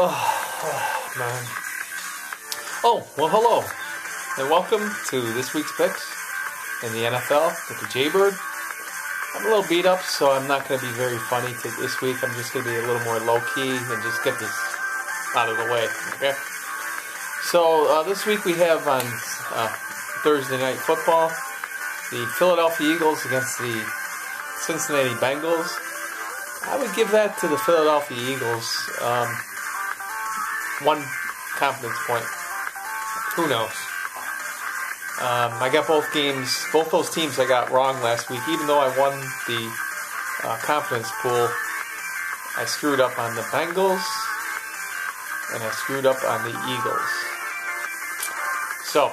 Oh, man. Oh, well, hello. And welcome to this week's picks in the NFL with the Jaybird. I'm a little beat up, so I'm not going to be very funny this week. I'm just going to be a little more low key and just get this out of the way. Okay? So, uh, this week we have on uh, Thursday Night Football the Philadelphia Eagles against the Cincinnati Bengals. I would give that to the Philadelphia Eagles. Um, one confidence point. Who knows? Um, I got both games, both those teams I got wrong last week. Even though I won the uh, confidence pool, I screwed up on the Bengals and I screwed up on the Eagles. So,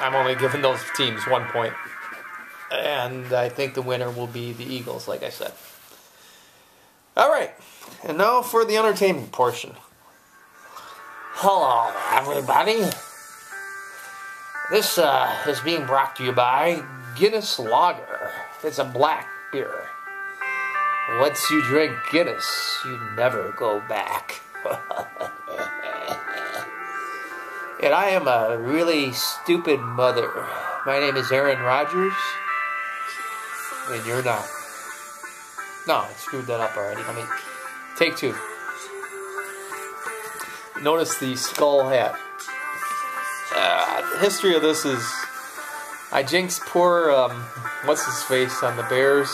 I'm only giving those teams one point. And I think the winner will be the Eagles, like I said. All right, and now for the entertainment portion. Hello, everybody. This uh, is being brought to you by Guinness Lager. It's a black beer. Once you drink Guinness, you never go back. and I am a really stupid mother. My name is Aaron Rodgers, and you're not. No, I screwed that up already. Let me take two. Notice the skull hat. Uh, history of this is I jinxed poor, um, what's his face on the Bears,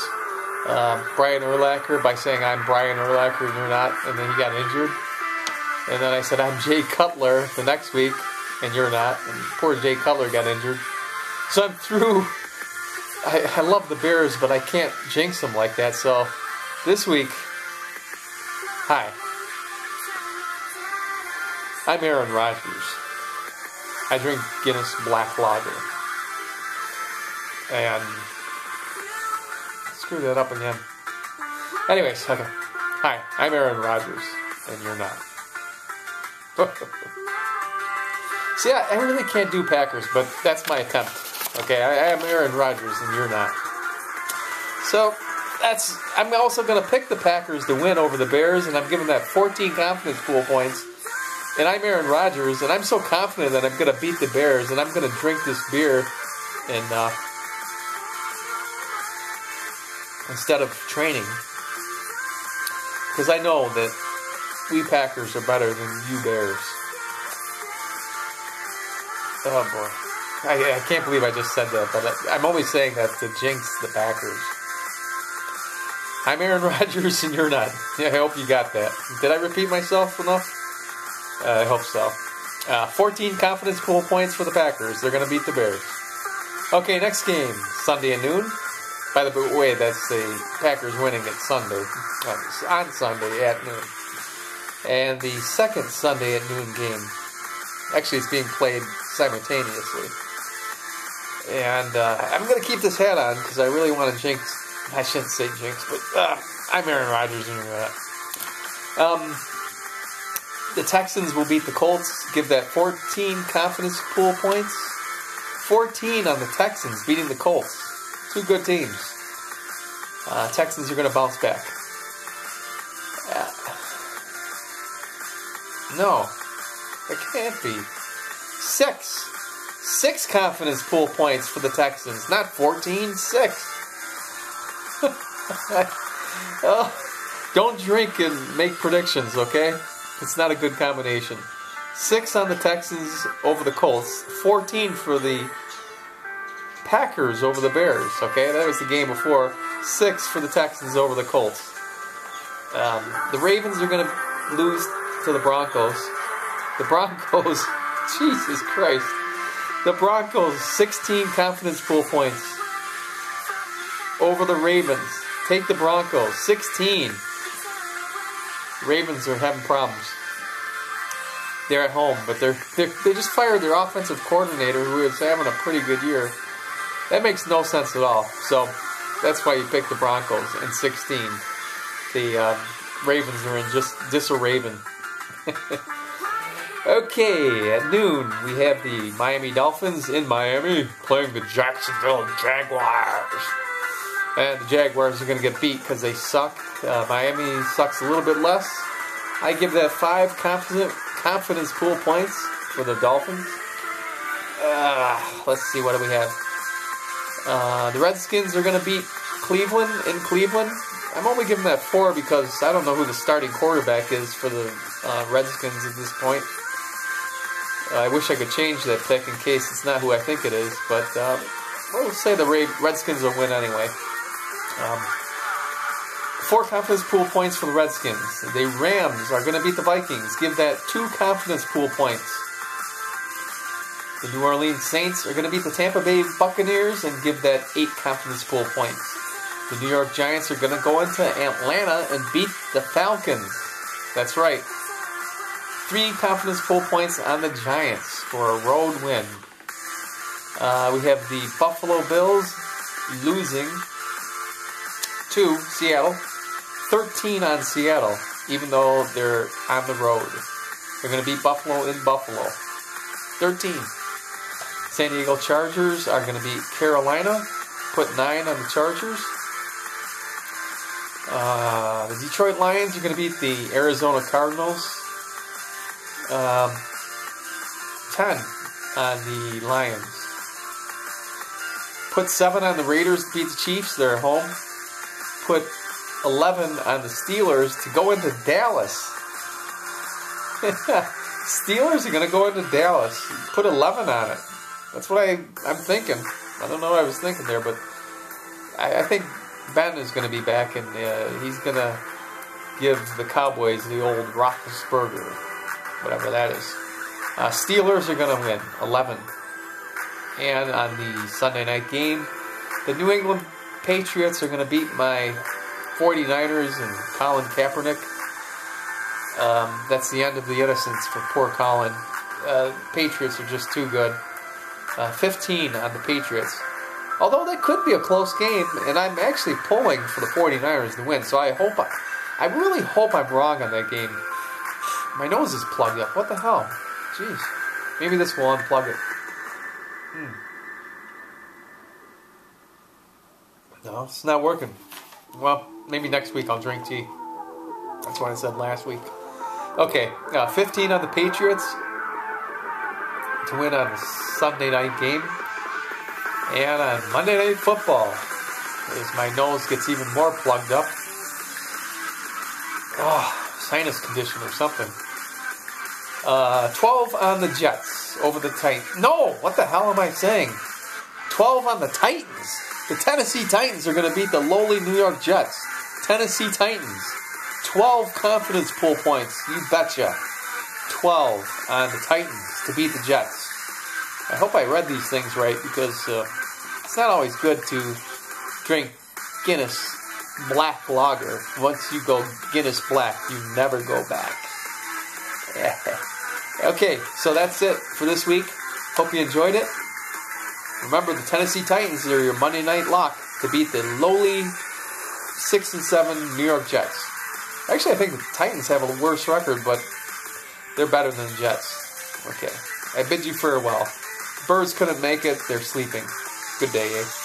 uh, Brian Urlacher, by saying I'm Brian Urlacher and you're not, and then he got injured. And then I said I'm Jay Cutler the next week, and you're not, and poor Jay Cutler got injured. So I'm through. I, I love the Bears, but I can't jinx them like that. So this week, hi. I'm Aaron Rodgers. I drink Guinness Black Lager. And screw that up again. Anyways, okay. Hi, I'm Aaron Rodgers, and you're not. See, I, I really can't do Packers, but that's my attempt. Okay, I, I am Aaron Rodgers, and you're not. So that's. I'm also going to pick the Packers to win over the Bears, and I'm giving that 14 confidence pool points and I'm Aaron Rodgers, and I'm so confident that I'm going to beat the Bears, and I'm going to drink this beer, and uh, instead of training, because I know that we Packers are better than you Bears. Oh boy, I, I can't believe I just said that, but I, I'm always saying that to jinx the Packers. I'm Aaron Rodgers, and you're not. Yeah, I hope you got that. Did I repeat myself enough? Uh, I hope so. Uh, 14 confidence pool points for the Packers. They're going to beat the Bears. Okay, next game, Sunday at noon. By the way, that's the Packers winning at Sunday, uh, on Sunday at noon. And the second Sunday at noon game, actually, it's being played simultaneously. And uh, I'm going to keep this hat on because I really want to jinx. I shouldn't say jinx, but uh, I'm Aaron Rodgers and you're. Um, the Texans will beat the Colts, give that 14 confidence pool points. 14 on the Texans beating the Colts. Two good teams. Uh, Texans are going to bounce back. No, it can't be. Six. Six confidence pool points for the Texans, not 14, six. oh, don't drink and make predictions, okay? It's not a good combination. Six on the Texans over the Colts, 14 for the Packers over the Bears. Okay, that was the game before. Six for the Texans over the Colts. Um, the Ravens are going to lose to the Broncos. The Broncos, Jesus Christ. The Broncos, 16 confidence pool points over the Ravens. Take the Broncos, 16. Ravens are having problems. They're at home, but they're, they're they just fired their offensive coordinator, who is having a pretty good year. That makes no sense at all. So that's why you pick the Broncos in 16. The uh, Ravens are in just disarray. okay, at noon we have the Miami Dolphins in Miami playing the Jacksonville Jaguars. And the Jaguars are going to get beat because they suck. Uh, Miami sucks a little bit less. I give that five confident, confidence pool points for the Dolphins. Uh, let's see, what do we have? Uh, the Redskins are going to beat Cleveland in Cleveland. I'm only giving that four because I don't know who the starting quarterback is for the uh, Redskins at this point. Uh, I wish I could change that pick in case it's not who I think it is, but um, we'll say the Redskins will win anyway. Um, four confidence pool points for the Redskins. The Rams are going to beat the Vikings. Give that two confidence pool points. The New Orleans Saints are going to beat the Tampa Bay Buccaneers and give that eight confidence pool points. The New York Giants are going to go into Atlanta and beat the Falcons. That's right. Three confidence pool points on the Giants for a road win. Uh, we have the Buffalo Bills losing to Seattle. 13 on Seattle, even though they're on the road. They're going to beat Buffalo in Buffalo. 13. San Diego Chargers are going to beat Carolina. Put 9 on the Chargers. Uh, the Detroit Lions are going to beat the Arizona Cardinals. Um, 10 on the Lions. Put 7 on the Raiders beat the Chiefs. They're at home. Put 11 on the Steelers to go into Dallas. Steelers are going to go into Dallas. Put 11 on it. That's what I, I'm thinking. I don't know what I was thinking there, but I, I think Ben is going to be back, and uh, he's going to give the Cowboys the old Roethlisberger, whatever that is. Uh, Steelers are going to win 11. And on the Sunday night game, the New England Patriots are going to beat my 49ers and Colin Kaepernick. Um, that's the end of the innocence for poor Colin. Uh, Patriots are just too good. Uh, 15 on the Patriots. Although that could be a close game, and I'm actually pulling for the 49ers to win, so I hope I, I really hope I'm wrong on that game. My nose is plugged up. What the hell? Jeez. Maybe this will unplug it. Hmm. No, it's not working. Well, maybe next week I'll drink tea. That's what I said last week. Okay, uh, 15 on the Patriots to win on a Sunday night game. And on Monday Night Football, as my nose gets even more plugged up. Oh, sinus condition or something. Uh, 12 on the Jets over the Titans. No, what the hell am I saying? 12 on the Titans. The Tennessee Titans are going to beat the lowly New York Jets. Tennessee Titans. 12 confidence pool points. You betcha. 12 on the Titans to beat the Jets. I hope I read these things right because uh, it's not always good to drink Guinness Black Lager. Once you go Guinness Black, you never go back. okay, so that's it for this week. Hope you enjoyed it. Remember, the Tennessee Titans are your Monday night lock to beat the lowly six and seven New York Jets. Actually, I think the Titans have a worse record, but they're better than the Jets. Okay, I bid you farewell. Birds couldn't make it. They're sleeping. Good day, eh?